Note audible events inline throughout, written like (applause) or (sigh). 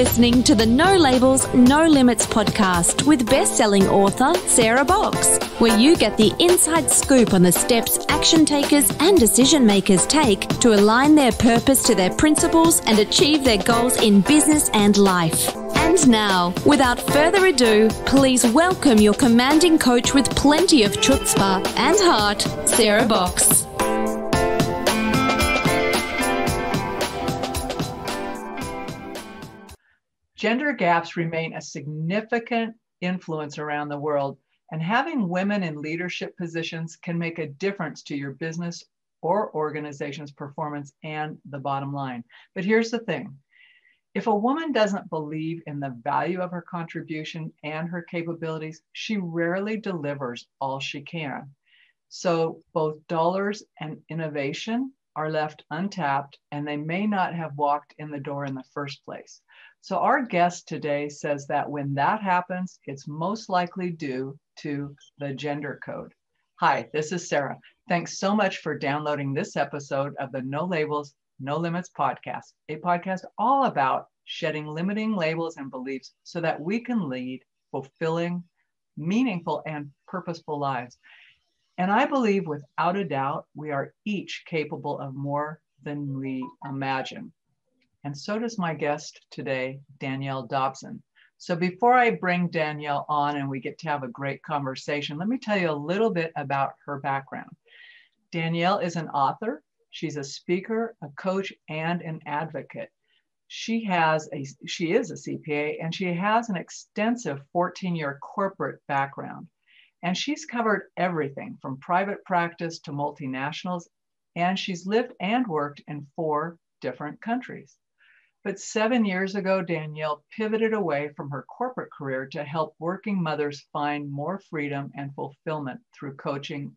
listening to the No Labels, No Limits podcast with best selling author Sarah Boxx, where you get the inside scoop on the steps action takers and decision makers take to align their purpose to their principles and achieve their goals in business and life. And now, without further ado, please welcome your commanding coach with plenty of chutzpah and heart, Sarah Boxx. Gender gaps remain a significant influence around the world, and having women in leadership positions can make a difference to your business or organization's performance and the bottom line. But here's the thing if a woman doesn't believe in the value of her contribution and her capabilities, she rarely delivers all she can. So both dollars and innovation are left untapped and they may not have walked in the door in the first place. So our guest today says that when that happens, it's most likely due to the gender code. Hi, this is Sarah. Thanks so much for downloading this episode of the No Labels, No Limits podcast, a podcast all about shedding limiting labels and beliefs so that we can lead fulfilling, meaningful, and purposeful lives. And I believe without a doubt, we are each capable of more than we imagine and so does my guest today, Danielle Dobson. So before I bring Danielle on and we get to have a great conversation, let me tell you a little bit about her background. Danielle is an author, she's a speaker, a coach, and an advocate. She has a she is a CPA and she has an extensive 14-year corporate background. And she's covered everything from private practice to multinationals, and she's lived and worked in four different countries. But seven years ago, Danielle pivoted away from her corporate career to help working mothers find more freedom and fulfillment through coaching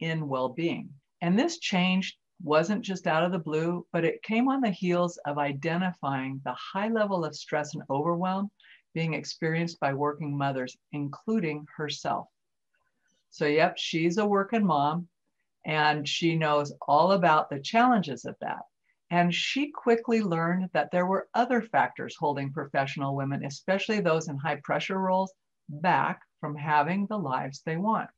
in well being. And this change wasn't just out of the blue, but it came on the heels of identifying the high level of stress and overwhelm being experienced by working mothers, including herself. So, yep, she's a working mom and she knows all about the challenges of that. And she quickly learned that there were other factors holding professional women, especially those in high pressure roles, back from having the lives they want.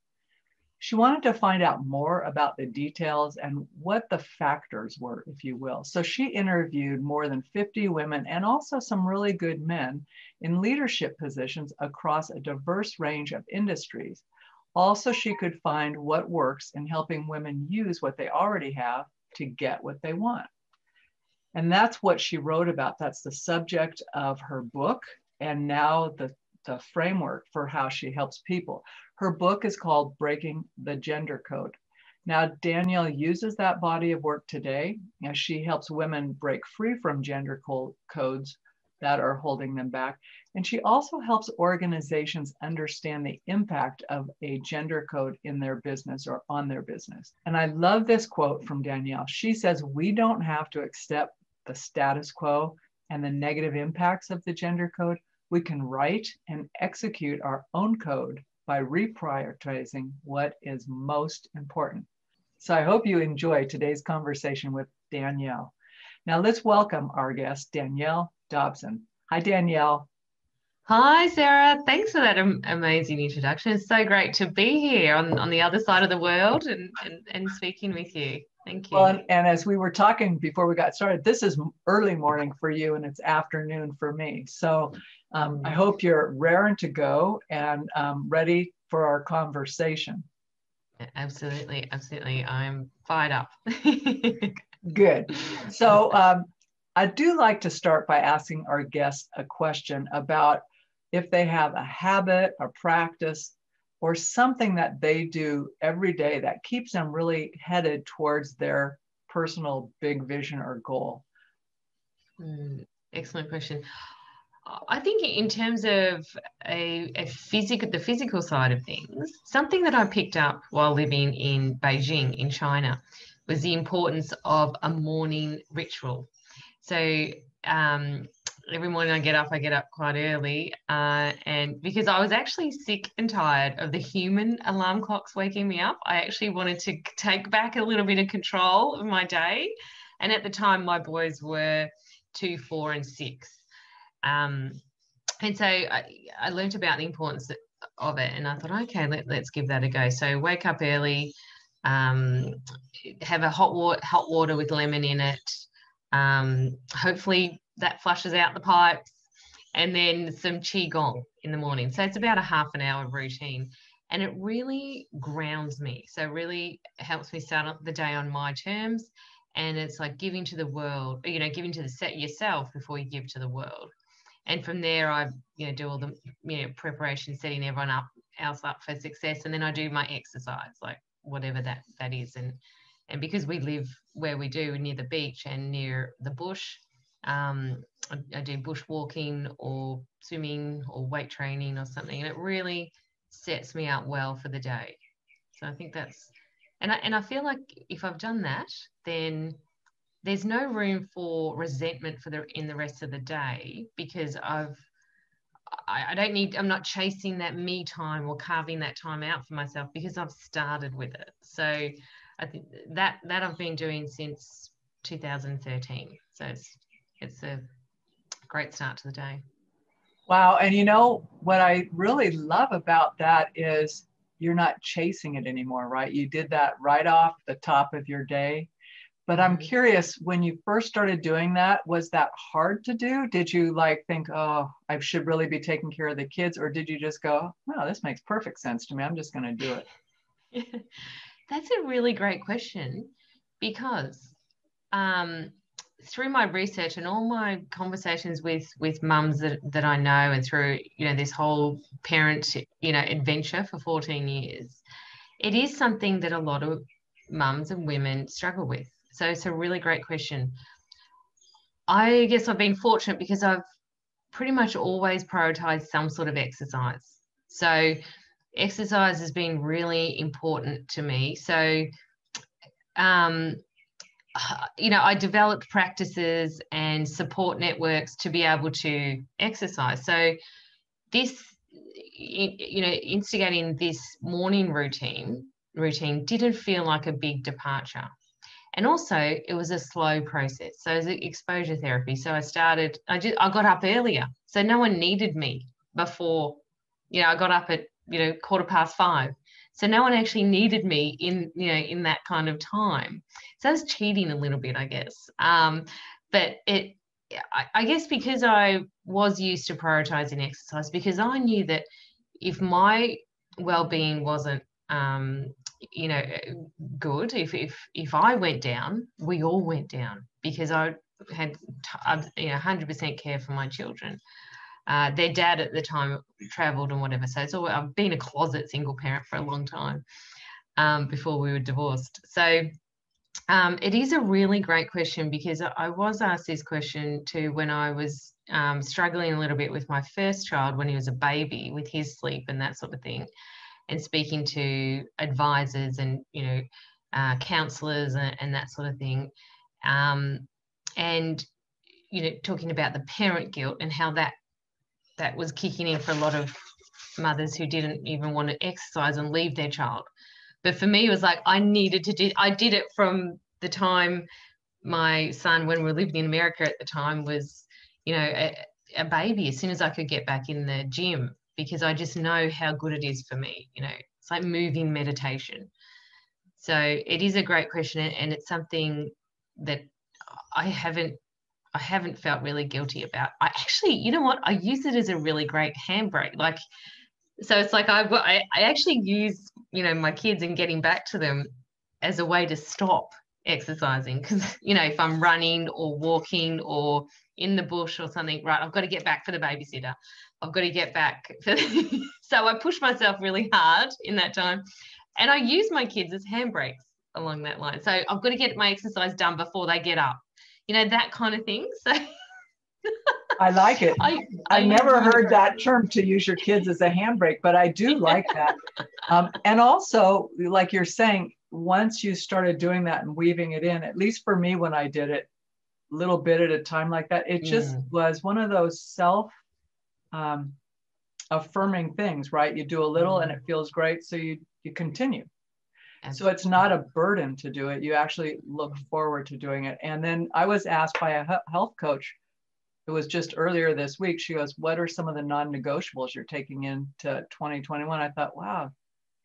She wanted to find out more about the details and what the factors were, if you will. So she interviewed more than 50 women and also some really good men in leadership positions across a diverse range of industries. Also, she could find what works in helping women use what they already have to get what they want. And that's what she wrote about. That's the subject of her book and now the, the framework for how she helps people. Her book is called Breaking the Gender Code. Now, Danielle uses that body of work today as she helps women break free from gender codes that are holding them back. And she also helps organizations understand the impact of a gender code in their business or on their business. And I love this quote from Danielle. She says, We don't have to accept the status quo and the negative impacts of the gender code, we can write and execute our own code by reprioritizing what is most important. So I hope you enjoy today's conversation with Danielle. Now let's welcome our guest, Danielle Dobson. Hi, Danielle. Hi, Sarah. Thanks for that amazing introduction. It's so great to be here on, on the other side of the world and, and, and speaking with you. Thank you. Well, and, and, as we were talking before we got started, this is early morning for you and it's afternoon for me. So um, I hope you're raring to go and um, ready for our conversation. Absolutely, absolutely. I'm fired up. (laughs) Good. So um, I do like to start by asking our guests a question about if they have a habit, a practice, or something that they do every day that keeps them really headed towards their personal big vision or goal? Mm, excellent question. I think in terms of a, a physical, the physical side of things, something that I picked up while living in Beijing in China was the importance of a morning ritual. So um, every morning I get up, I get up quite early. Uh, and because I was actually sick and tired of the human alarm clocks waking me up, I actually wanted to take back a little bit of control of my day. And at the time, my boys were two, four, and six. Um, and so I, I learned about the importance of it and I thought, okay, let, let's give that a go. So wake up early, um, have a hot water, hot water with lemon in it. Um, hopefully that flushes out the pipes and then some qigong in the morning. So it's about a half an hour routine and it really grounds me. So really helps me start the day on my terms. And it's like giving to the world, you know, giving to the set yourself before you give to the world. And from there, I, you know, do all the, you know, preparation, setting everyone up else up for success. And then I do my exercise, like whatever that that is. And and because we live where we do near the beach and near the bush, um, I, I do bushwalking or swimming or weight training or something, and it really sets me up well for the day. So I think that's, and I, and I feel like if I've done that, then there's no room for resentment for the in the rest of the day because I've I, I, don't need I'm not chasing that me time or carving that time out for myself because I've started with it. So I think that that I've been doing since 2013. So it's it's a great start to the day. Wow. And you know, what I really love about that is you're not chasing it anymore, right? You did that right off the top of your day. But I'm mm-hmm. curious, when you first started doing that, was that hard to do? Did you like think, oh, I should really be taking care of the kids? Or did you just go, no, this makes perfect sense to me. I'm just going to do it? (laughs) That's a really great question because um, through my research and all my conversations with with mums that, that I know and through you know this whole parent you know adventure for 14 years it is something that a lot of mums and women struggle with. So it's a really great question. I guess I've been fortunate because I've pretty much always prioritized some sort of exercise. So exercise has been really important to me. So um, you know, I developed practices and support networks to be able to exercise. So this, you know, instigating this morning routine routine didn't feel like a big departure. And also, it was a slow process. So, it was exposure therapy. So, I started, I just, I got up earlier. So, no one needed me before, you know, I got up at, you know, quarter past five. So no one actually needed me in, you know, in that kind of time. So I was cheating a little bit, I guess. Um, but it, I, I guess because I was used to prioritizing exercise, because I knew that if my well-being wasn't um, you know good if if if i went down we all went down because i had you know 100% care for my children uh, their dad at the time traveled and whatever. So it's I've been a closet single parent for a long time um, before we were divorced. So um, it is a really great question because I was asked this question too when I was um, struggling a little bit with my first child when he was a baby with his sleep and that sort of thing, and speaking to advisors and you know uh, counselors and, and, that sort of thing, um, and you know talking about the parent guilt and how that that was kicking in for a lot of mothers who didn't even want to exercise and leave their child. But for me, it was like I needed to do. I did it from the time my son, when we were living in America at the time, was you know a, a baby. As soon as I could get back in the gym, because I just know how good it is for me. You know, it's like moving meditation. So it is a great question, and it's something that I haven't I haven't felt really guilty about. I actually, you know what? I use it as a really great handbrake. Like, so it's like I, I, I actually use, you know, my kids and getting back to them as a way to stop exercising. Because, (laughs) you know, if I'm running or walking or in the bush or something, right, I've got to get back for the babysitter. I've got to get back. (laughs) For so I push myself really hard in that time. And I use my kids as handbrakes along that line. So I've got to get my exercise done before they get up you know, that kind of thing. So (laughs) I like it. I, I, I never heard that term to use your kids as a handbrake, but I do like that. (laughs) Um, and also, like you're saying, once you started doing that and weaving it in, at least for me when I did it, a little bit at a time like that, it just mm. was one of those self um, affirming things, right? You do a little mm. and it feels great, so you you continue. So it's not a burden to do it. You actually look forward to doing it. And then I was asked by a health coach, it was just earlier this week. She goes, What are some of the non negotiables you're taking into 2021? I thought, wow,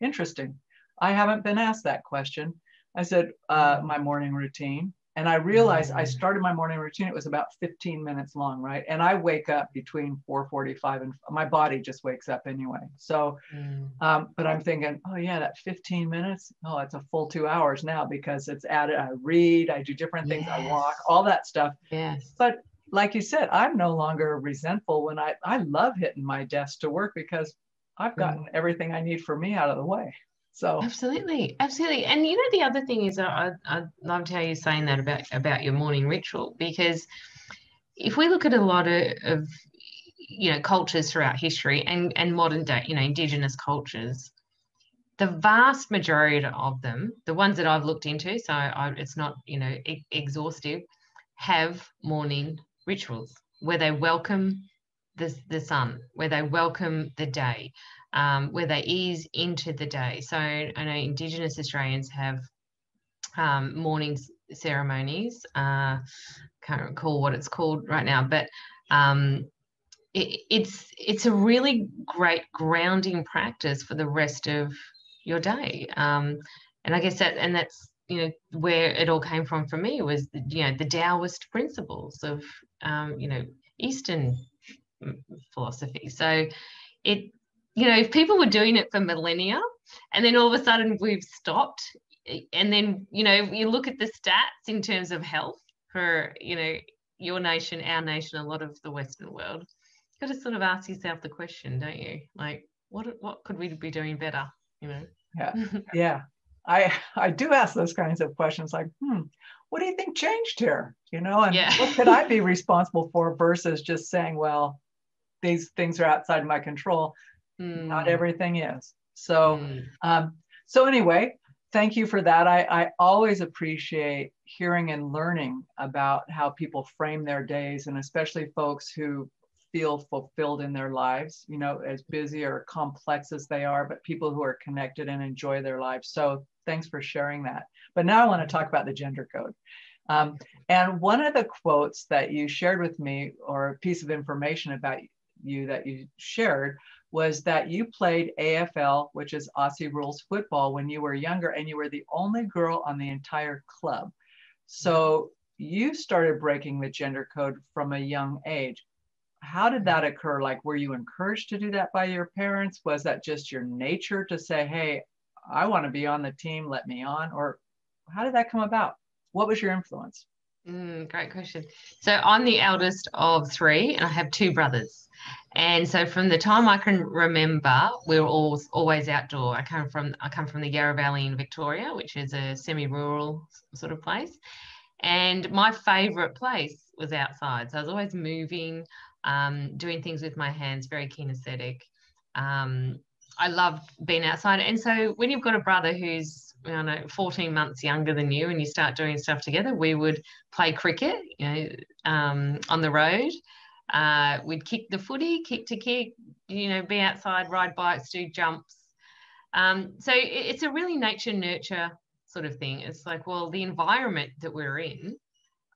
interesting. I haven't been asked that question. I said, uh, My morning routine. And I realized I mm. started my morning routine. It was about 15 minutes long, right? And I wake up between 4:45 and my body just wakes up anyway. So, mm. um, but I'm thinking, oh yeah, that 15 minutes. Oh, it's a full two hours now because it's added. I read, I do different things, yes. I walk, all that stuff. Yes. But like you said, I'm no longer resentful when I I love hitting my desk to work because I've mm. gotten mm. everything I need for me out of the way. So absolutely, absolutely. And you know, the other thing is, I I loved how you're saying that about about your morning ritual because if we look at a lot of, of you know cultures throughout history and and modern day, you know, indigenous cultures, the vast majority of them, the ones that I've looked into, so I, it's not you know e- exhaustive, have morning rituals where they welcome the, the sun, where they welcome the day, um, where they ease into the day. So I know Indigenous Australians have um, morning ceremonies. Uh, can't recall what it's called right now, but um, it, it's it's a really great grounding practice for the rest of your day. Um, and I guess that and that's you know where it all came from for me was you know the Taoist principles of um, you know Eastern philosophy. So it you know, if people were doing it for millennia and then all of a sudden we've stopped, and then, you know, you look at the stats in terms of health for, you know, your nation, our nation, a lot of the Western world, you've got to sort of ask yourself the question, don't you? Like, what what could we be doing better? You know? Yeah. (laughs) yeah. I I do ask those kinds of questions like, hmm, what do you think changed here? You know, and yeah. what could I be responsible for versus just saying, well, these things are outside my control. Mm. Not everything is. So, mm. um, so anyway, thank you for that. I, I always appreciate hearing and learning about how people frame their days, and especially folks who feel fulfilled in their lives, you know, as busy or complex as they are, but people who are connected and enjoy their lives. So thanks for sharing that. But now I want to talk about the gender code. Um, and one of the quotes that you shared with me, or a piece of information about you that you shared, was that you played AFL, which is Aussie rules football, when you were younger, and you were the only girl on the entire club. So you started breaking the gender code from a young age. How did that occur? Like, were you encouraged to do that by your parents? Was that just your nature to say, hey, I want to be on the team, let me on? Or how did that come about? What was your influence? Mm, great question. So I'm the eldest of three, and I have two brothers. And so from the time I can remember, we were all always outdoor. I come from I come from the Yarra Valley in Victoria, which is a semi-rural sort of place. And my favourite place was outside. So I was always moving, um, doing things with my hands, very kinesthetic. Um, I love being outside. And so when you've got a brother who's I know 14 months younger than you, and you start doing stuff together, we would play cricket, you know, um, on the road. Uh, we'd kick the footy, kick to kick, you know, be outside, ride bikes, do jumps. Um, so it, it's a really nature nurture sort of thing. It's like, well, the environment that we're in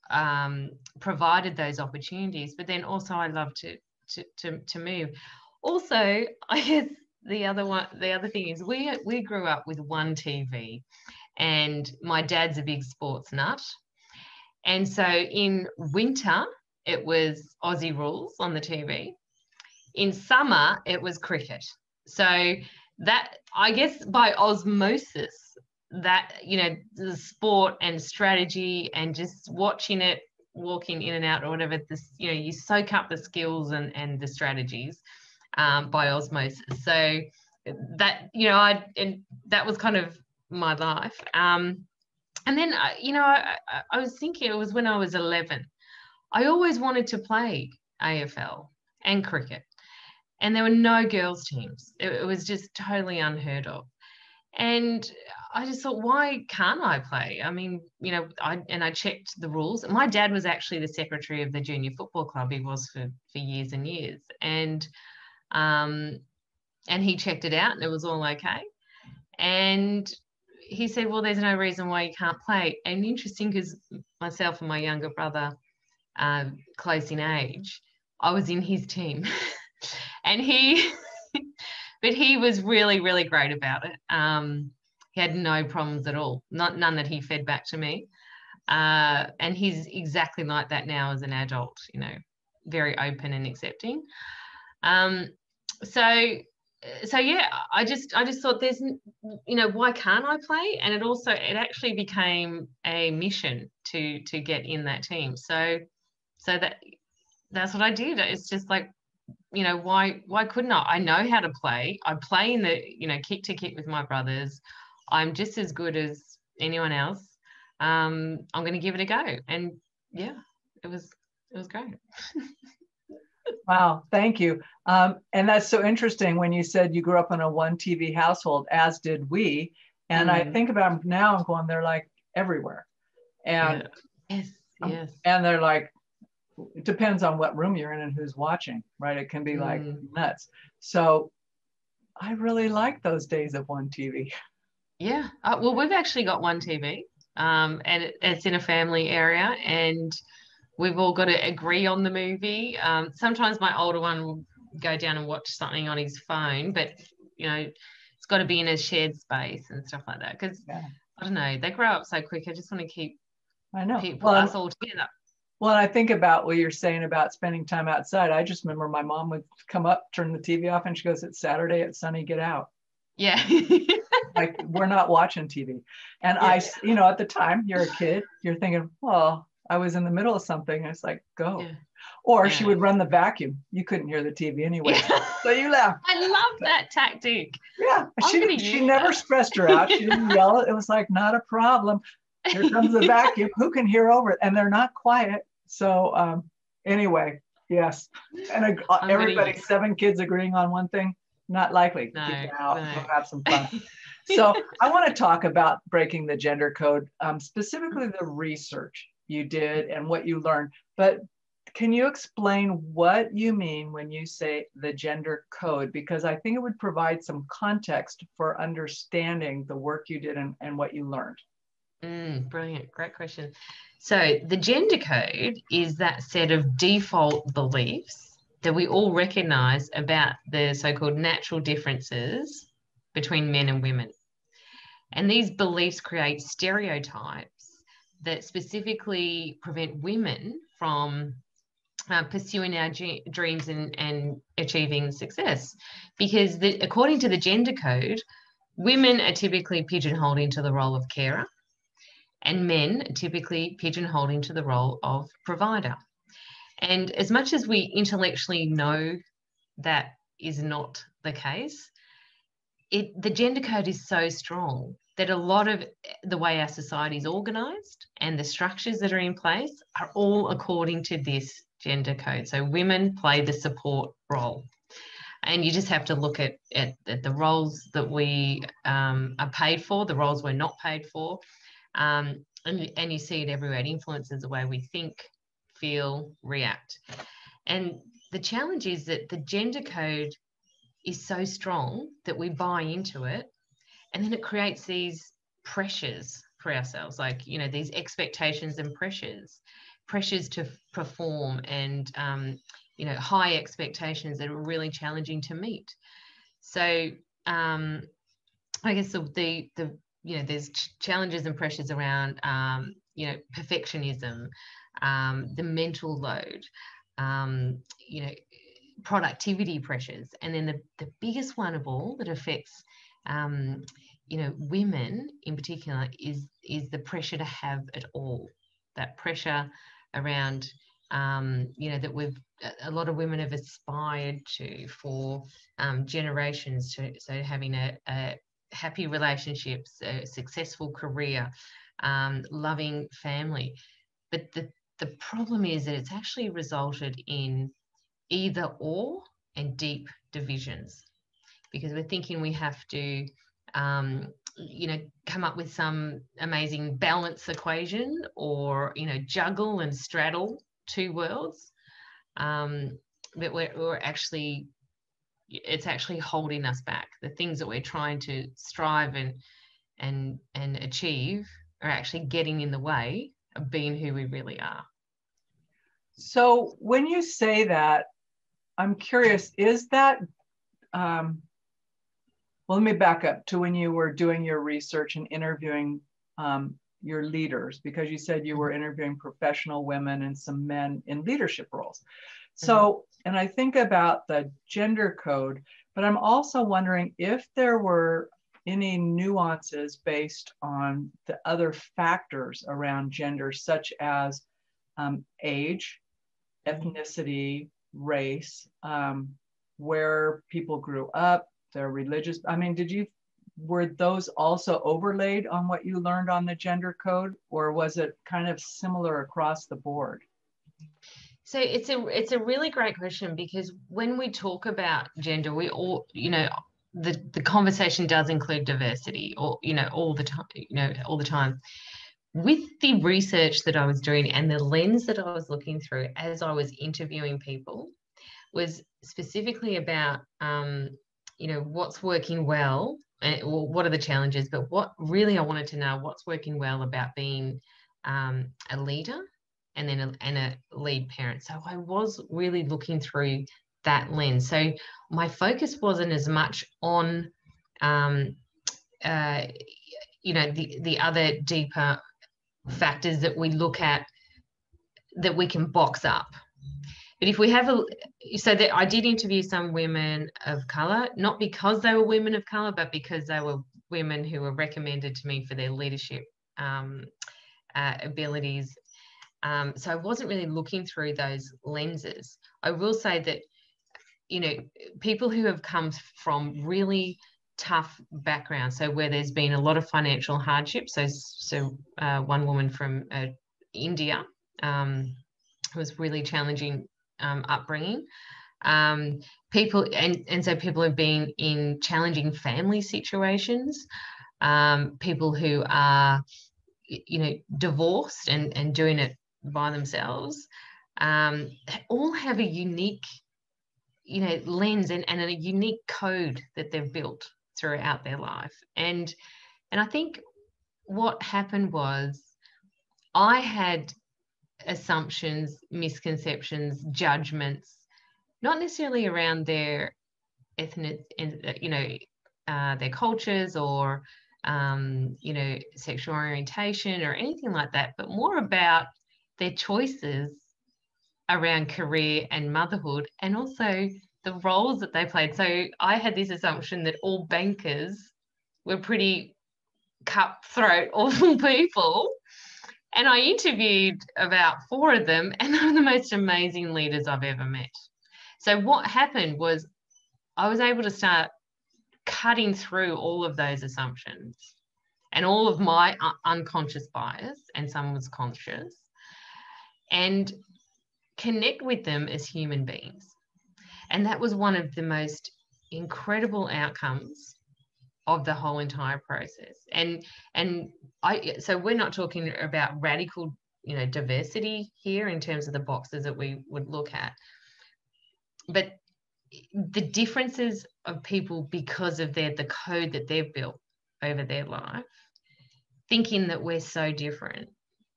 um, provided those opportunities, but then also I love to to to, to move. Also, (laughs) I guess the other one, the other thing is we we grew up with one TV, and my dad's a big sports nut, and so in winter it was Aussie rules on the TV. In summer, it was cricket. So that I guess by osmosis, that you know the sport and strategy and just watching it walking in and out or whatever this you know you soak up the skills and and the strategies um, by osmosis so that you know i and that was kind of my life um, and then uh, you know I, I was thinking it was when i was 11 I always wanted to play AFL and cricket, and there were no girls' teams. It, it was just totally unheard of. And I just thought, why can't I play? I mean, you know, I and I checked the rules. My dad was actually the secretary of the junior football club. He was for for years and years, and um, and he checked it out, and it was all okay. And he said, well, there's no reason why you can't play. And interesting because myself and my younger brother uh, close in age, I was in his team, (laughs) and he, (laughs) but he was really really great about it. Um, he had no problems at all, not none that he fed back to me. Uh, and he's exactly like that now as an adult, you know, very open and accepting. Um, so so yeah i just i just thought there's you know why can't i play? And it also it actually became a mission to to get in that team. So so that that's what i did. It's just like you know why why couldn't i? I know how to play. I play in the you know kick to kick with my brothers. I'm just as good as anyone else. Um, I'm going to give it a go. And yeah, it was it was great. (laughs) wow, thank you. Um, and that's so interesting when you said you grew up in a one TV household, as did we. And mm. I think about them now, I'm going, they're like everywhere. And yeah. yes, um, yes. And they're like, it depends on what room you're in and who's watching, right? It can be like mm. nuts. So I really like those days of one TV. Yeah. Uh, well, we've actually got one TV um, and it, it's in a family area, and we've all got to agree on the movie. Um, sometimes my older one will go down and watch something on his phone, but you know, it's got to be in a shared space and stuff like that. Because yeah. I don't know, they grow up so quick. I just want to keep I know people well, us all together. Well, I think about what you're saying about spending time outside. I just remember my mom would come up, turn the TV off, and she goes, "It's Saturday. It's sunny. Get out." Yeah. (laughs) like we're not watching TV. And yeah. I, you know, at the time you're a kid, you're thinking, well, I was in the middle of something. I was like, go. Yeah. Or yeah. she would run the vacuum. You couldn't hear the TV anyway. (laughs) So you left. I love that tactic. Yeah. I'm she, she never stressed her out. She didn't (laughs) yell. It was like, not a problem. Here comes the (laughs) vacuum. Who can hear over it? And they're not quiet. So um, anyway, yes. And uh, everybody, seven kids agreeing on one thing not likely. No, Get out, no. have some fun. so I want to talk about breaking the gender code, um, specifically the research you did and what you learned. But can you explain what you mean when you say the gender code? Because I think it would provide some context for understanding the work you did and, and what you learned. Mm, brilliant, great question. So, the gender code is that set of default beliefs that we all recognize about the so called natural differences between men and women. And these beliefs create stereotypes that specifically prevent women from uh, pursuing our g- dreams and, and achieving success. Because the, according to the gender code, women are typically pigeonholed into the role of carer, and men typically pigeonholed into the role of provider. And as much as we intellectually know that is not the case, it, the gender code is so strong that a lot of the way our society is organized and the structures that are in place are all according to this gender code. So women play the support role. And you just have to look at, at, at the roles that we um, are paid for, the roles we're not paid for. Um, and, and you see it everywhere. It influences the way we think, feel, react. And the challenge is that the gender code is so strong that we buy into it and then it creates these pressures for ourselves like you know these expectations and pressures pressures to perform and um, you know high expectations that are really challenging to meet. So um, i guess the, the the you know there's challenges and pressures around um, you know perfectionism um, the mental load, um, you know, productivity pressures, and then the, the biggest one of all that affects um, you know women in particular is is the pressure to have it all. That pressure around um, you know that we've a lot of women have aspired to for um, generations to so having a, a happy relationships, a successful career, um, loving family. But the the problem is that it's actually resulted in either or and deep divisions because we're thinking we have to um, you know come up with some amazing balance equation or you know juggle and straddle two worlds um, but we're, we're actually it's actually holding us back the things that we're trying to strive and and and achieve are actually getting in the way of being who we really are. So when you say that, I'm curious, is that, um, well, let me back up to when you were doing your research and interviewing um, your leaders, because you said you were interviewing professional women and some men in leadership roles. So, mm-hmm. and I think about the gender code, but I'm also wondering if there were any nuances based on the other factors around gender, such as um, age, ethnicity, race, um, where people grew up, their religious. I mean, did you were those also overlaid on what you learned on the gender code, or was it kind of similar across the board? So it's a it's a really great question because when we talk about gender, we all you know the the conversation does include diversity, or you know all the time, you know all the time. With the research that I was doing and the lens that I was looking through as I was interviewing people, was specifically about um, you know what's working well and well, what are the challenges but what really i wanted to know what's working well about being um, a leader and then a, and a lead parent. So i was really looking through that lens. So my focus wasn't as much on um, uh, you know the the other deeper factors that we look at that we can box up but if we have a, so that I did interview some women of color, not because they were women of color, but because they were women who were recommended to me for their leadership um, uh, abilities. Um, so I wasn't really looking through those lenses. I will say that, you know, people who have come from really tough backgrounds, so where there's been a lot of financial hardship. So, so uh, one woman from uh, India um, was really challenging um, upbringing. Um, people and, and so people have been in challenging family situations. Um, people who are, you know, divorced and, and doing it by themselves. Um, all have a unique, you know, lens and, and a unique code that they've built throughout their life. And and I think what happened was I had assumptions, misconceptions, judgments, not necessarily around their ethnic, you know, uh, their cultures or, um, you know, sexual orientation or anything like that, but more about their choices around career and motherhood and also the roles that they played. So I had this assumption that all bankers were pretty cutthroat, (laughs) awful people. And I interviewed about four of them, and (laughs) they were the most amazing leaders I've ever met. So, what happened was I was able to start cutting through all of those assumptions and all of my unconscious bias, and some was conscious, and connect with them as human beings. And that was one of the most incredible outcomes of the whole entire process. And and i so we're not talking about radical you know diversity here in terms of the boxes that we would look at. But the differences of people because of their the code that they've built over their life thinking that we're so different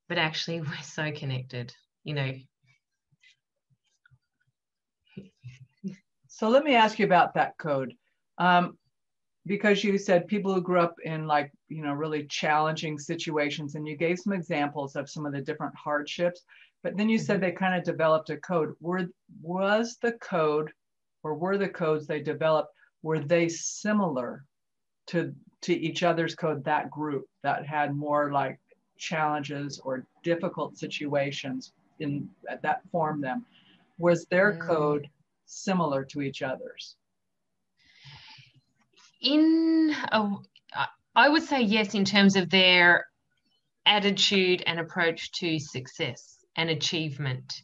but actually (laughs) we're so connected you know. So let me ask you about that code. Um, because you said people who grew up in like you know really challenging situations and you gave some examples of some of the different hardships but then you said mm-hmm. they kind of developed a code were was the code or were the codes they developed were they similar to to each other's code that group that had more like challenges or difficult situations in that formed them was their mm. code similar to each other's in a, I would say yes in terms of their attitude and approach to success and achievement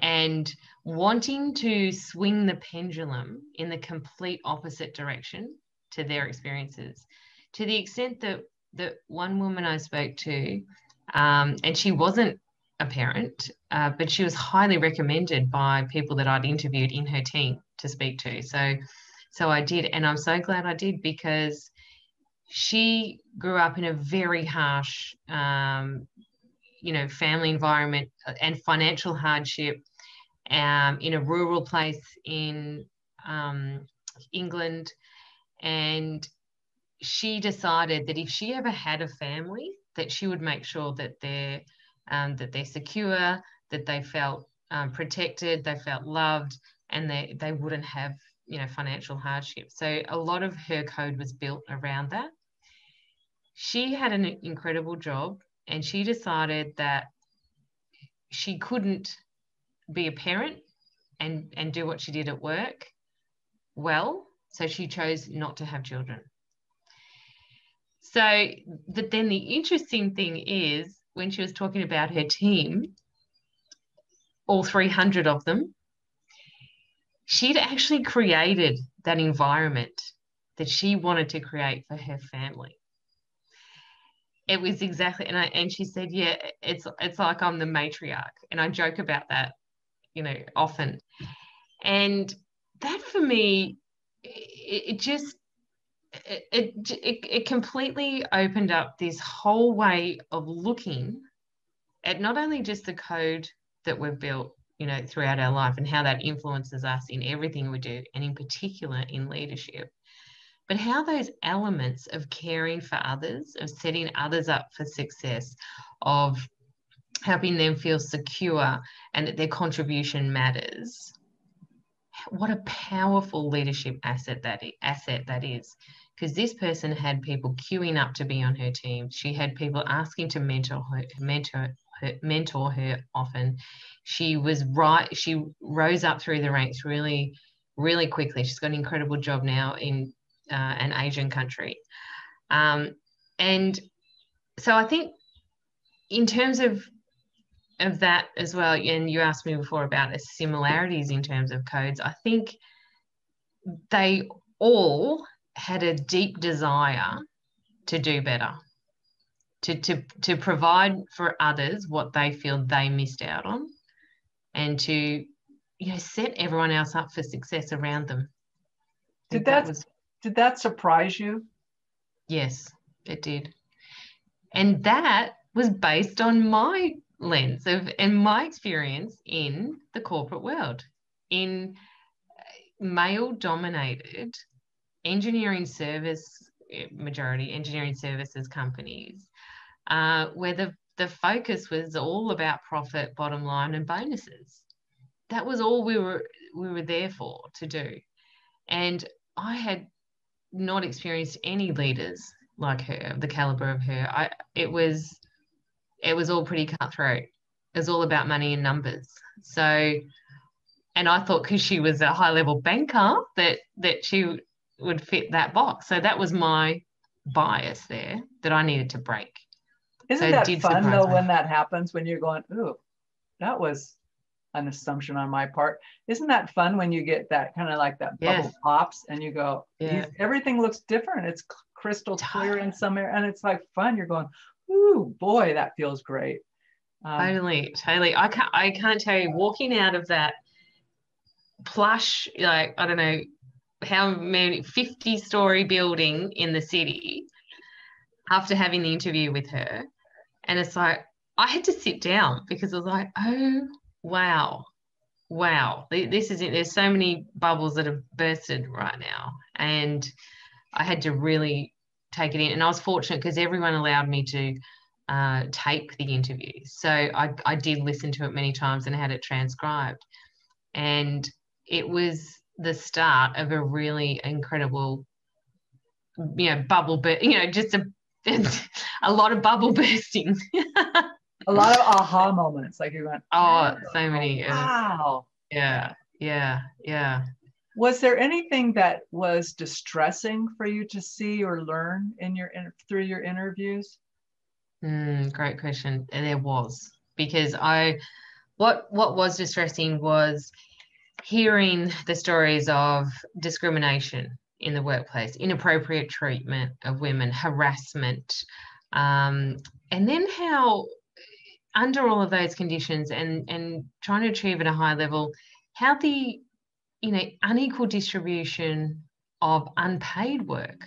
and wanting to swing the pendulum in the complete opposite direction to their experiences. To the extent that that one woman I spoke to um, and she wasn't a parent uh, but she was highly recommended by people that I'd interviewed in her team to speak to. So so I did. And I'm so glad I did because she grew up in a very harsh, um, you know, family environment uh, and financial hardship. um, in a rural place in um, England. And she decided that if she ever had a family, that she would make sure that they're um, that they're secure, that they felt um, protected, they felt loved, and they they wouldn't have you know financial hardship. So a lot of her code was built around that. She had an incredible job, and she decided that she couldn't be a parent and and do what she did at work well so she chose not to have children so but then the interesting thing is when she was talking about her team all 300 of them she'd actually created that environment that she wanted to create for her family. It was exactly and I and she said yeah it's it's like I'm the matriarch and I joke about that you know often. And that for me it, it just it, it, it completely opened up this whole way of looking at not only just the code that we've built you know throughout our life and how that influences us in everything we do and in particular in leadership but how those elements of caring for others, of setting others up for success, of helping them feel secure and that their contribution matters. What a powerful leadership asset that is, asset that is. Because this person had people queuing up to be on her team. She had people asking to mentor her, mentor her, mentor her often. She was right. She rose up through the ranks really, really quickly. She's got an incredible job now in uh, an Asian country. Um, and so I think in terms of of that as well, and you asked me before about the similarities in terms of codes, I think they all had a deep desire to do better, to, to, to provide for others what they feel they missed out on, and to you know set everyone else up for success around them. Did that, that was did that surprise you? Yes, it did. And that was based on my lens of and my experience in the corporate world, in uh, male dominated engineering service, eh, majority engineering services companies, uh, where the, the focus was all about profit, bottom line, and bonuses. That was all we were we were there for to do. And I had not experienced any leaders like her, the caliber of her. I it was it was all pretty cutthroat. It was all about money and numbers. So and I thought because she was a high level banker that that she would fit that box. So that was my bias there that I needed to break. Isn't so that fun though when that happens when you're going, ooh, that was an assumption on my part. Isn't that fun when you get that kind of like that bubble yes. pops and you go, yeah. everything looks different. It's crystal clear in some area and it's like fun. You're going, ooh, boy, that feels great. Um, totally, totally. I can't, I can't tell you walking out of that plush, like, I don't know how many 50 story building in the city after having the interview with her. And it's like, I had to sit down because I was like, oh wow wow. This is it. There's so many bubbles that have bursted right now. And i had to really take it in. And i was fortunate because everyone allowed me to uh, tape the interview. So I, I did listen to it many times and had it transcribed. And it was the start of a really incredible you know bubble but you know just a (laughs) a lot of bubble bursting a lot of aha moments. Like you went, oh, so many. Wow. Yeah. Yeah. Yeah. Was there anything that was distressing for you to see or learn in your in through your interviews? Mm, great question. There was because I, what what was distressing was hearing the stories of discrimination in the workplace, inappropriate treatment of women, harassment, um, and then how under all of those conditions and and trying to achieve at a high level how the you know unequal distribution of unpaid work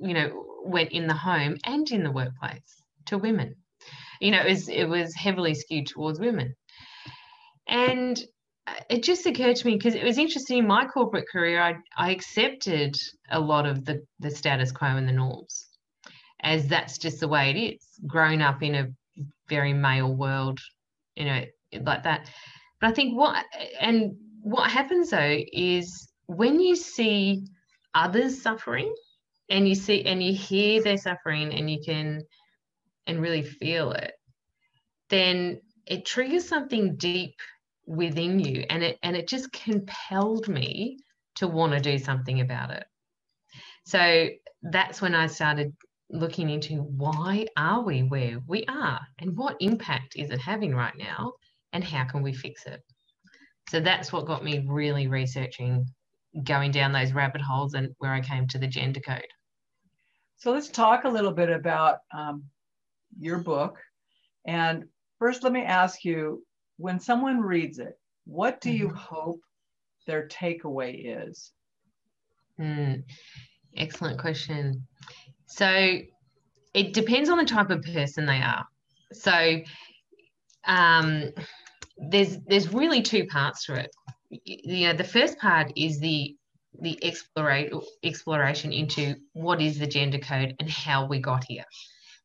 you know went in the home and in the workplace to women. You know it was it was heavily skewed towards women. And Uh, it just occurred to me because it was interesting in my corporate career, I, I accepted a lot of the, the status quo and the norms as that's just the way it is, grown up in a very male world, you know, like that. But I think what, and what happens though is when you see others suffering and you see and you hear their suffering and you can and really feel it then it triggers something deep within you and it and it just compelled me to want to do something about it. So that's when i started looking into why are we where we are and what impact is it having right now and how can we fix it? So that's what got me really researching going down those rabbit holes and where i came to the gender code. So let's talk a little bit about um, your book. And first let me ask you when someone reads it, what do you mm-hmm. hope their takeaway is? Mm, excellent question. So it depends on the type of person they are. So um, there's there's really two parts to it. You know, the first part is the the exploration exploration into what is the gender code and how we got here.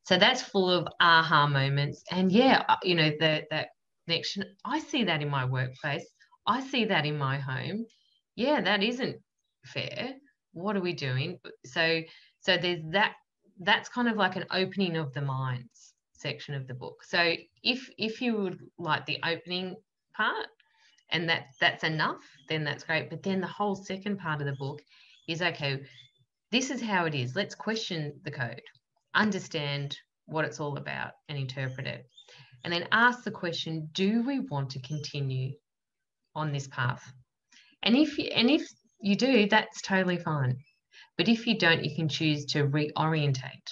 So that's full of aha moments. And yeah, uh, you know, the, that connection, I see mm. that in my workplace. I see that in my home. Yeah, that isn't fair. What are we doing? So, so there's that, that's kind of like an opening of the minds section of the book. So if, if you would like the opening part and that that's enough, then that's great. But then the whole second part of the book is okay, this is how it is. Let's question the code understand what it's all about and interpret it. And then ask the question, do we want to continue on this path? And if you, and if you do, that's totally fine. But if you don't, you can choose to reorientate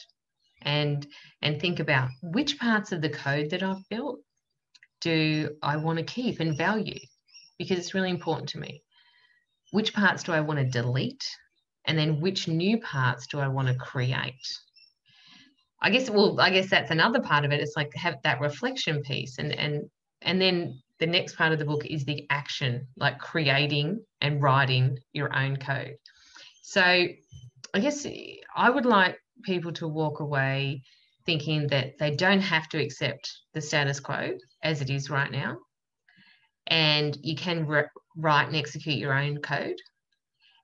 and and think about which parts of the code that I've built do I want to keep and value because it's really important to me. Which parts do I want to delete? And then which new parts do I want to create? I guess well, I guess that's another part of it. It's like have that reflection piece, and and and then the next part of the book is the action, like creating and writing your own code. So, I guess I would like people to walk away thinking that they don't have to accept the status quo as it is right now, and you can re- write and execute your own code,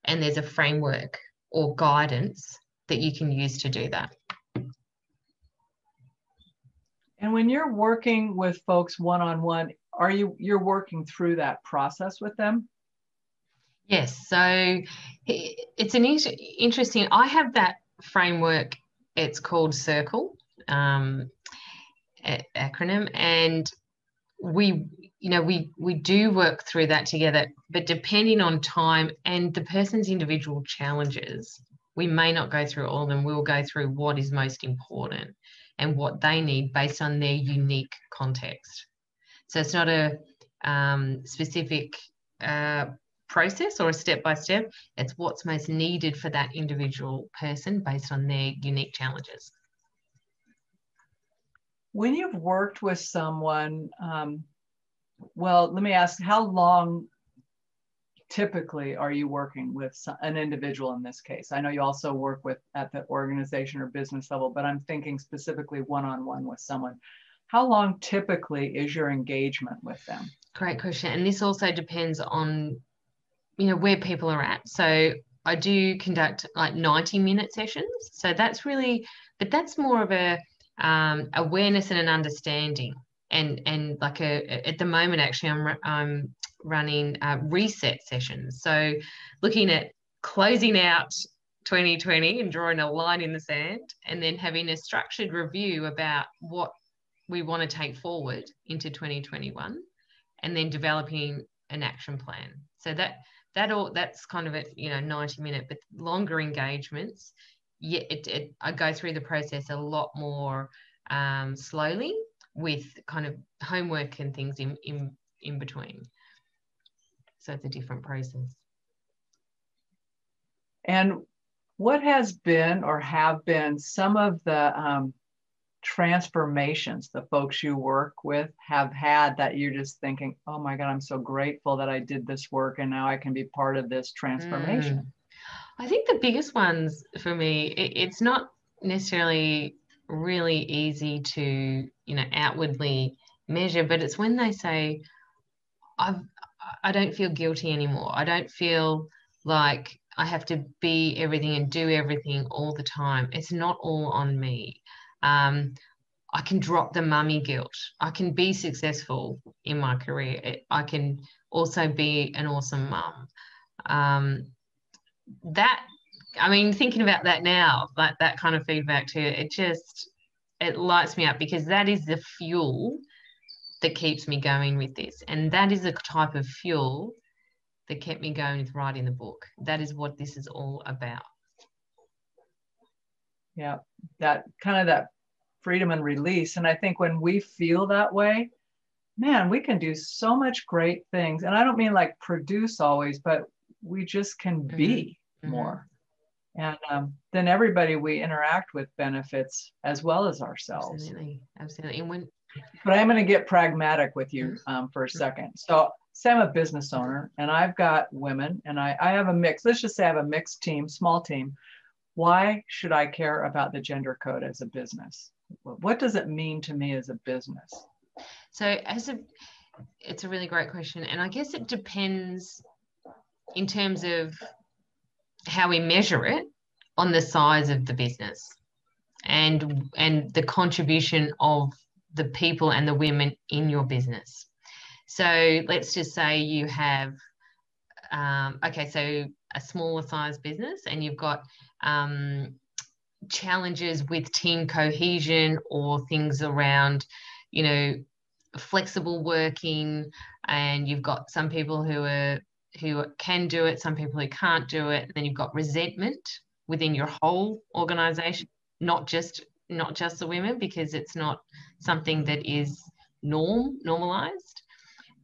and there's a framework or guidance that you can use to do that. And when you're working with folks one on one, are you you're working through that process with them? Yes. So it's an interesting. I have that framework. It's called Circle um, acronym, and we you know we we do work through that together. But depending on time and the person's individual challenges, we may not go through all of them. We'll go through what is most important and what they need based on their unique context. So it's not a um, specific uh, process or a step by step, it's what's most needed for that individual person based on their unique challenges. When you've worked with someone, um, well, let me ask how long typically are you working with an individual in this case? I know you also work with at the organization or business level, but I'm thinking specifically one-on-one with someone. How long typically is your engagement with them? Great question. And this also depends on, you know, where people are at. So I do conduct like 90 minute sessions. So that's really, but that's more of a um, awareness and an understanding and and like a at the moment actually I'm I'm running uh, reset sessions. So looking at closing out 2020 and drawing a line in the sand, and then having a structured review about what we want to take forward into 2021, and then developing an action plan. So that that all that's kind of a you know 90 minute, but longer engagements. Yeah, it, it I go through the process a lot more um, slowly with kind of homework and things in in, in between. So it's a different process. And what has been or have been some of the um, transformations the folks you work with have had that you're just thinking, oh my God, I'm so grateful that I did this work and now I can be part of this transformation? Mm. I think the biggest ones for me, it, it's not necessarily really easy to, you know, outwardly measure, but it's when they say, I've, I don't feel guilty anymore. I don't feel like I have to be everything and do everything all the time. It's not all on me. Um, I can drop the mummy guilt. I can be successful in my career. I can also be an awesome mum. Um, that, I mean, thinking about that now, like that kind of feedback too, it just it lights me up because that is the fuel that keeps me going with this, and that is the type of fuel that kept me going with writing the book. That is what this is all about. Yeah, that kind of that freedom and release. And I think when we feel that way, man, we can do so much great things. And I don't mean like produce always, but we just can mm-hmm. be mm-hmm. more. And um, then everybody we interact with benefits as well as ourselves. Absolutely. Absolutely. And when, but I'm going to get pragmatic with you mm-hmm. um, for a second. So, say I'm a business owner and I've got women and I, I have a mix. Let's just say I have a mixed team, small team. Why should I care about the gender code as a business? what does it mean to me as a business? So as a it's a really great question. And I guess it depends in terms of how we measure it on the size of the business and and the contribution of the people and the women in your business. So let's just say you have um, okay, so a smaller size business and you've got um, challenges with team cohesion or things around, you know, flexible working, and you've got some people who are who can do it, some people who can't do it. Then you've got resentment within your whole organization, not just not just the women, because it's not something that is norm normalized.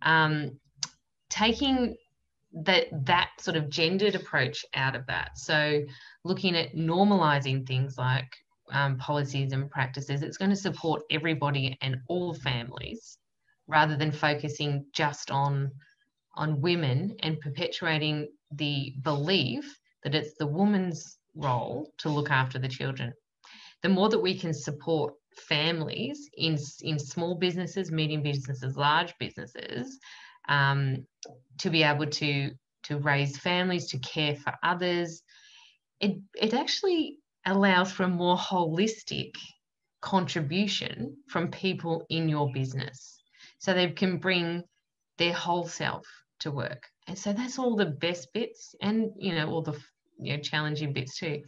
Um, taking that that sort of gendered approach out of that. So looking at normalizing things like um, policies and practices, it's going to support everybody and all families rather than focusing just on on women and perpetuating the belief that it's the woman's role to look after the children. The more that we can support families in, in small businesses, medium businesses, large businesses, um, to be able to to raise families, to care for others, it, it actually allows for a more holistic contribution from people in your business. So they can bring their whole self to work. And so that's all the best bits and, you know, all the you know, challenging bits too.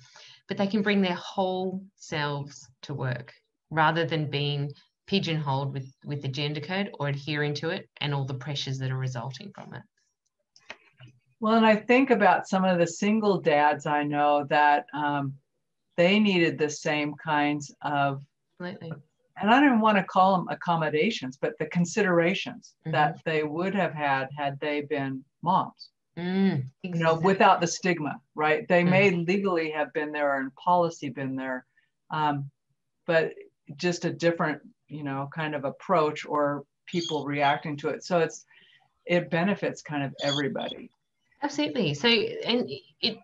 But they can bring their whole selves to work rather than being pigeonholed with, with the gender code or adhering to it and all the pressures that are resulting from it. Well, and I think about some of the single dads I know that um, they needed the same kinds of, and I don't want to call them accommodations, but the considerations mm-hmm. that they would have had had they been moms. Mm, exactly. You know, without the stigma, right? They mm. may legally have been there and policy been there, um, but just a different, you know, kind of approach or people reacting to it. So it's it benefits kind of everybody. Absolutely. So, and it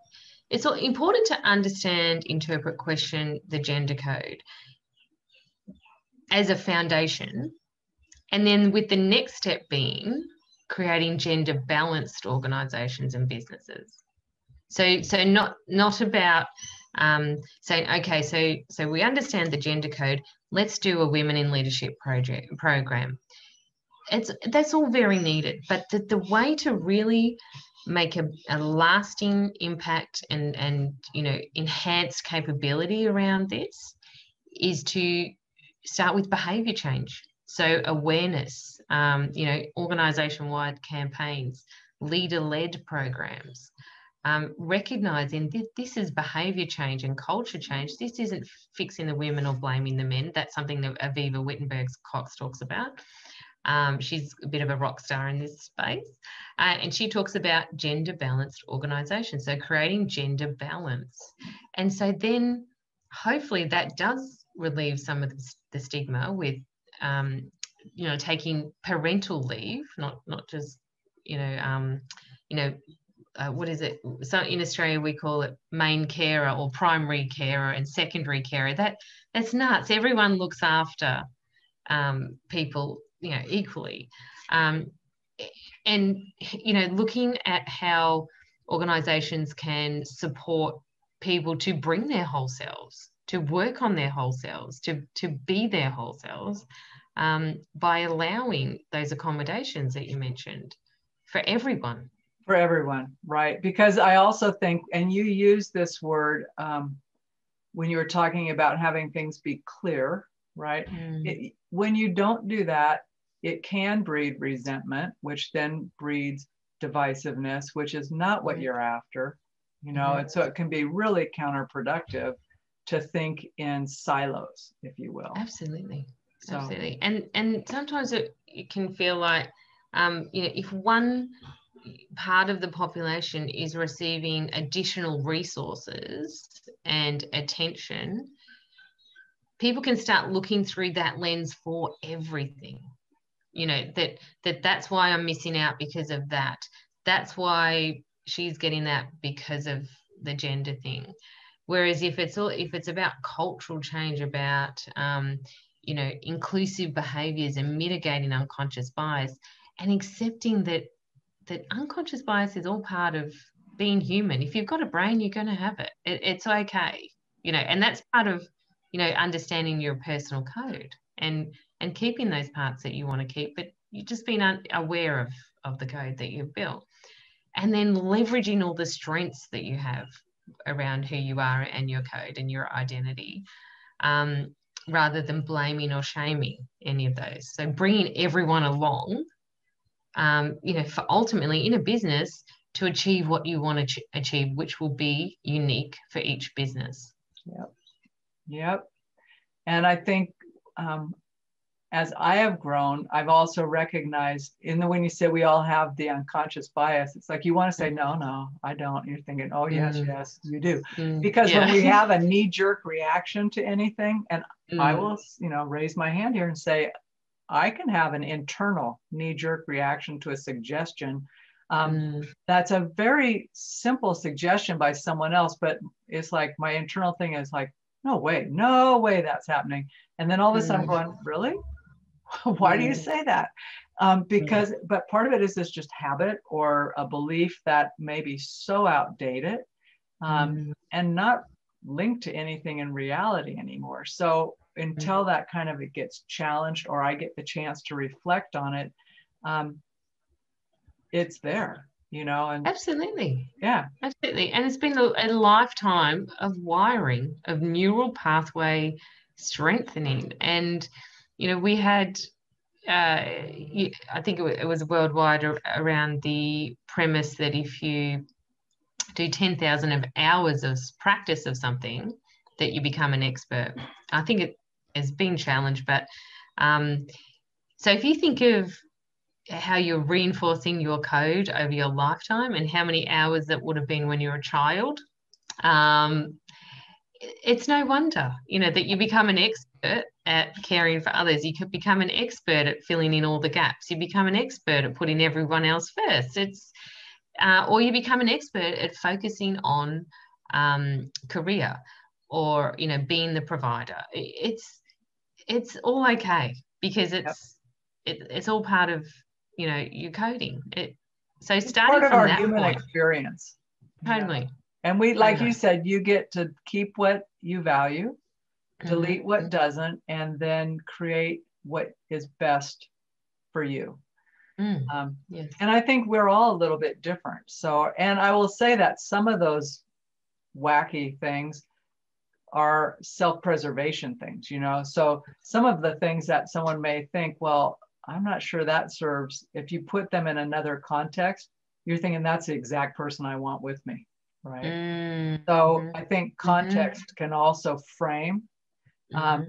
it's important to understand, interpret, question the gender code as a foundation, and then with the next step being creating gender balanced organisations and businesses. So, so not not about um, saying okay, so so we understand the gender code. Let's do a women in leadership project program. It's that's all very needed, but the, the way to really make a, a lasting impact and and you know enhance capability around this is to start with behavior change so awareness um, you know organization wide campaigns leader led programs um, recognizing that this is behavior change and culture change this isn't fixing the women or blaming the men that's something that aviva wittenberg's cox talks about um, she's a bit of a rock star in this space. Uh, and she talks about gender balanced organisations, So creating gender balance. And so then hopefully that does relieve some of the, the stigma with um, you know taking parental leave not not just you know um, you know uh, what is it? So in australia we call it main carer or primary carer and secondary carer. That that's nuts. Everyone looks after um, people you know equally. Um, and you know looking at how organizations can support people to bring their whole selves to work on their whole selves to to be their whole selves um, by allowing those accommodations that you mentioned for everyone for everyone right because i also think and you use this word um, when you were talking about having things be clear right mm. it, when you don't do that it can breed resentment, which then breeds divisiveness, which is not what you're after, you know, mm-hmm. and so it can be really counterproductive to think in silos, if you will. Absolutely. So. Absolutely. And and sometimes it, it can feel like um, you know, if one part of the population is receiving additional resources and attention, people can start looking through that lens for everything you know that that that's why i'm missing out because of that that's why she's getting that because of the gender thing whereas if it's all if it's about cultural change about um, you know inclusive behaviors and mitigating unconscious bias and accepting that that unconscious bias is all part of being human if you've got a brain you're going to have it. it it's okay you know and that's part of you know understanding your personal code and and keeping those parts that you want to keep, but you've just been aware of, of the code that you've built. And then leveraging all the strengths that you have around who you are and your code and your identity, um, rather than blaming or shaming any of those. So bringing everyone along, um, you know, for ultimately in a business to achieve what you want to ch- achieve, which will be unique for each business. Yep. Yep. And I think um, as I have grown, I've also recognized in the when you say we all have the unconscious bias, it's like you want to say, no, no, I don't. You're thinking, oh, yes, mm. yes, you do. Mm. Because yeah. when we have a knee jerk reaction to anything, and mm. I will, you know, raise my hand here and say, I can have an internal knee jerk reaction to a suggestion. Um, mm. That's a very simple suggestion by someone else, but it's like my internal thing is like, no way, no way that's happening. And then all of a sudden I'm mm. going, really? (laughs) Why do you say that? Um, because, mm. but part of it is this just habit or a belief that may be so outdated um, mm. and not linked to anything in reality anymore. So until that kind of it gets challenged or I get the chance to reflect on it, um, it's there, you know. And absolutely, yeah, absolutely. And it's been a, a lifetime of wiring of neural pathway strengthening and you know, we had, uh, I think it was worldwide around the premise that if you do 10,000 of hours of practice of something, that you become an expert. I think it has been challenged, but um, so if you think of how you're reinforcing your code over your lifetime and how many hours that would have been when you're a child, um, it's no wonder, you know, that you become an expert at caring for others. You could become an expert at filling in all the gaps. You become an expert at putting everyone else first. It's uh, or you become an expert at focusing on um, career or you know being the provider. It's it's all okay because it's yep. it, it's all part of you know your coding. It so it's starting part of our human point, experience. Totally. Yeah. And we, like you said, you get to keep what you value delete mm-hmm. what doesn't, and then create what is best for you. Mm, um, yes. And I think we're all a little bit different. So, and I will say that some of those wacky things are self preservation things, you know. So, some of the things that someone may think, well, I'm not sure that serves, if you put them in another context, you're thinking that's the exact person I want with me. Right. Mm-hmm. So, I think mm-hmm. context mm-hmm. can also frame um, mm-hmm. Um,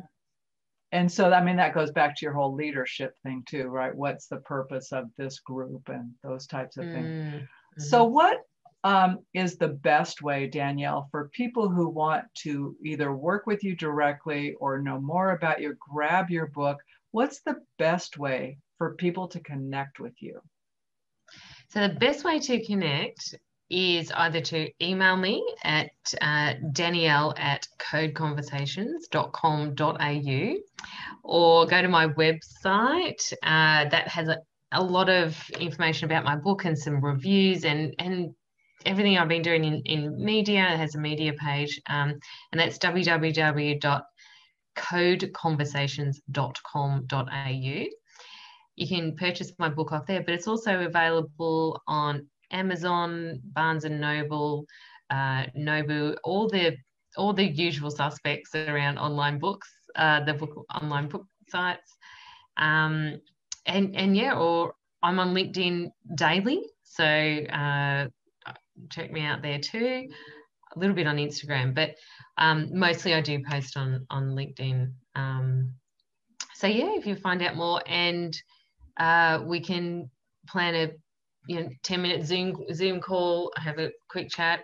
and so, I mean, that goes back to your whole leadership thing too, right? What's the purpose of this group and those types of things. Mm-hmm. So, what um, is the best way, Danielle, for people who want to either work with you directly or know more about you, grab your book? What's the best way for people to connect with you? So, the best way to connect is either to email me at uh, danielle at codeconversations.com.au or go to my website uh, that has a, a lot of information about my book and some reviews and, and everything I've been doing in, in media. It has a media page, um, and that's www.codeconversations.com.au. You can purchase my book off there, but it's also available on Amazon, Barnes and Noble, uh, Kobo, all the all the usual suspects around online books, uh, the book online book sites, um, and and yeah, or I'm on LinkedIn daily, so uh, check me out there too. A little bit on Instagram, but um, mostly I do post on on LinkedIn. Um, so yeah, if you find out more, and uh, we can plan a you know 10 minute zoom zoom call have a quick chat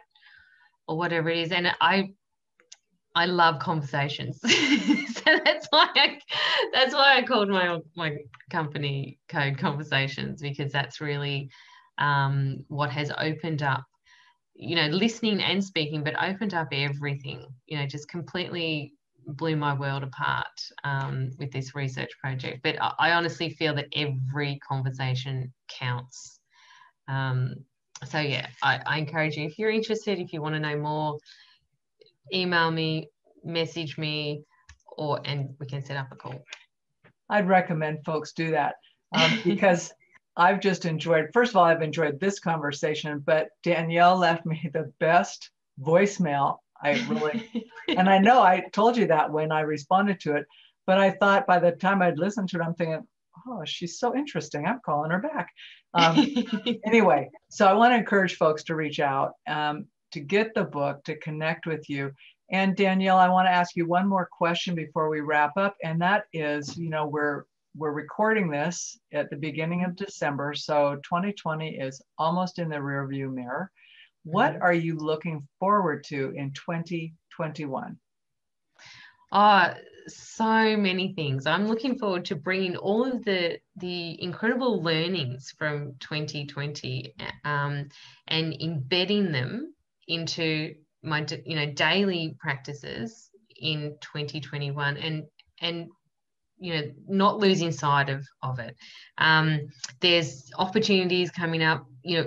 or whatever it is. And i i love conversations. (laughs) So that's why I, that's why i called my my company code conversations because that's really um, what has opened up you know listening and speaking but opened up everything you know just completely blew my world apart um, with this research project. But I, I honestly feel that every conversation counts um, so yeah, I, I encourage you if you're interested, if you want to know more, email me, message me, or and we can set up a call. I'd recommend folks do that um, (laughs) because I've just enjoyed. First of all, I've enjoyed this conversation, but Danielle left me the best voicemail. I really, (laughs) and I know I told you that when I responded to it, but I thought by the time I'd listened to it, I'm thinking, oh, she's so interesting. I'm calling her back. Um, (laughs) anyway, so I want to encourage folks to reach out, um, to get the book, to connect with you. And Danielle, I want to ask you one more question before we wrap up, and that is, you know, we're we're recording this at the beginning of December, so 2020 is almost in the rearview mirror. What mm-hmm. are you looking forward to in 2021? Uh, so many things. I'm looking forward to bringing all of the the incredible learnings from 2020 um, and embedding them into my you know daily practices in 2021 and and you know not losing sight of of it um, there's opportunities coming up you know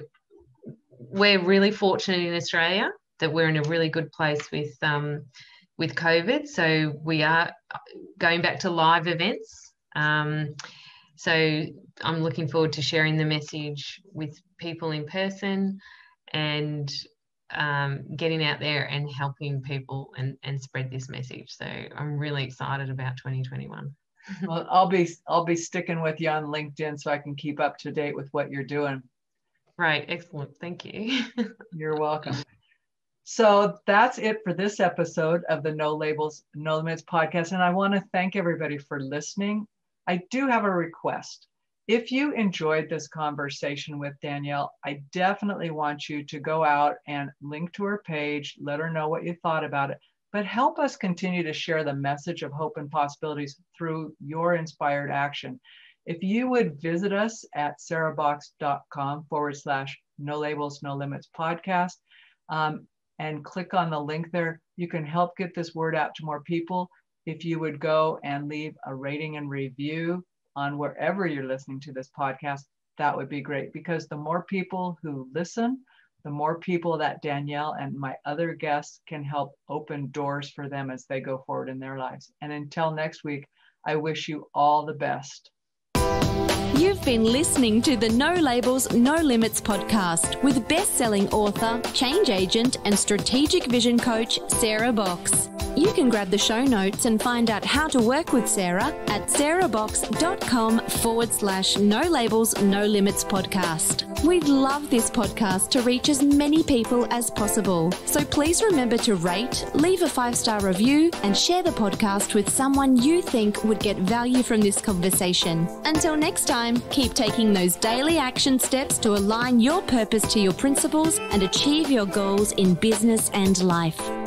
we're really fortunate in australia that we're in a really good place with um, with COVID. So we are going back to live events. Um, so I'm looking forward to sharing the message with people in person and um, getting out there and helping people and, and spread this message. So I'm really excited about 2021. (laughs) well, I'll be I'll be sticking with you on LinkedIn so I can keep up to date with what you're doing. Right, excellent. Thank you. (laughs) you're welcome. So that's it for this episode of the No Labels, No Limits podcast. And I want to thank everybody for listening. I do have a request. If you enjoyed this conversation with Danielle, I definitely want you to go out and link to her page, let her know what you thought about it, but help us continue to share the message of hope and possibilities through your inspired action. If you would visit us at sarahboxx.com forward slash no labels, no limits podcast, um, and click on the link there. You can help get this word out to more people. If you would go and leave a rating and review on wherever you're listening to this podcast, that would be great because the more people who listen, the more people that Danielle and my other guests can help open doors for them as they go forward in their lives. And until next week, I wish you all the best. You've been listening to the No Labels, No Limits podcast with best selling author, change agent, and strategic vision coach, Sarah Boxx. You can grab the show notes and find out how to work with Sarah at sarahboxx.com forward slash no labels, no limits podcast. We'd love this podcast to reach as many people as possible. So please remember to rate, leave a five star review, and share the podcast with someone you think would get value from this conversation. Until next time, keep taking those daily action steps to align your purpose to your principles and achieve your goals in business and life.